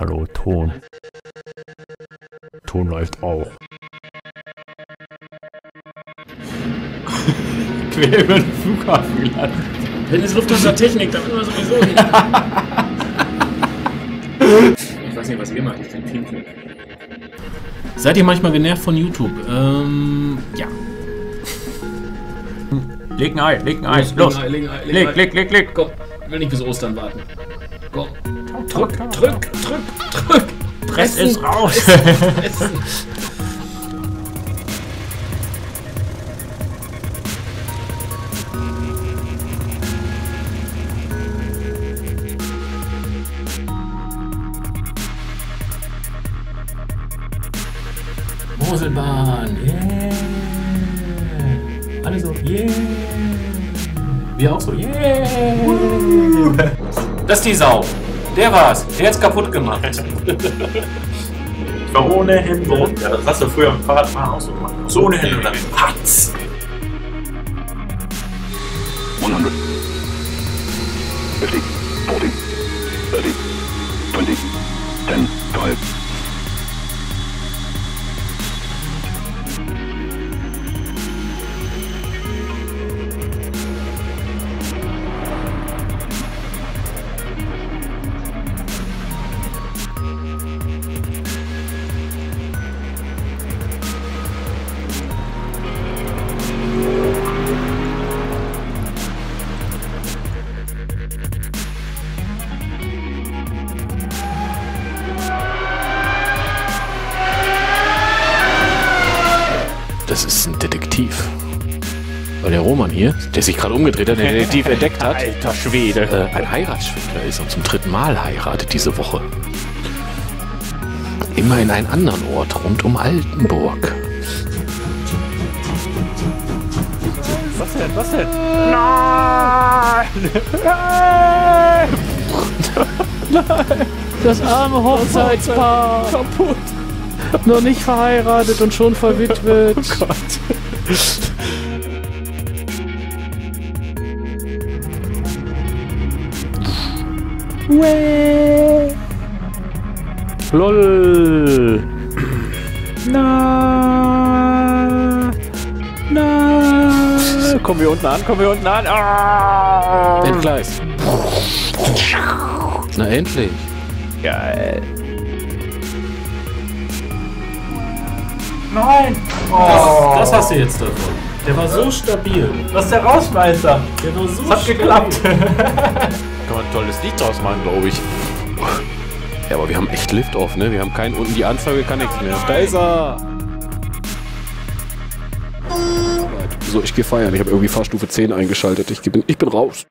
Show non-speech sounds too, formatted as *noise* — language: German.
Hallo, Ton. Ton läuft auch. Quer über den Flughafen gelandet. Wenn es Lufthansa *laughs* Technik, dann immer sowieso nicht. ich weiß nicht, was ihr macht. Ich bin pinkeln. Seid ihr manchmal genervt von YouTube? Ähm, ja. Leg ein Ei, leg ein Ei, los. Leg, leg, leg, Leg, leg, leg, leg. Komm, will nicht bis Ostern warten. Komm. Drück, drück, drück, drück. Press es raus. Essen. Moselbahn, yeah. Alle so, yeah. Wir auch so, yeah. Das ist die Sau. Der war's. Der hat's kaputt gemacht. Ich war ohne Hände. Ja, das hast du früher im Fahrradfahren auch so gemacht. So ohne Hände und dann patz. 100, 50, 40, 30, 20, 10, 5, Das ist ein Detektiv. Weil der Roman hier, der sich gerade umgedreht hat, den Detektiv entdeckt hat, Alter Schwede. äh, ein Heiratsschwindler ist und zum dritten Mal heiratet diese Woche. Immer in einen anderen Ort rund um Altenburg. Was denn? Was denn? *laughs* Das arme Hochzeitspaar. Kaputt. Noch nicht verheiratet und schon verwitwet. Oh Gott. LOL. Na. Na. Kommen wir unten an? Kommen wir unten an? Ah! Endgleis. Na endlich. Geil. Nein! Oh. Das hast du jetzt davon. Der war so stabil. Was ist der Rausschmeißer? Der war so Das hat geklappt. *laughs* Kann man ein tolles Lied draus machen, glaube ich. Ja, aber wir haben echt Lift-Off, ne? Wir haben keinen unten die Anzeige, kann nichts mehr. Da ist er! So, ich gehe feiern. Ich habe irgendwie Fahrstufe 10 eingeschaltet. Ich bin, ich bin raus.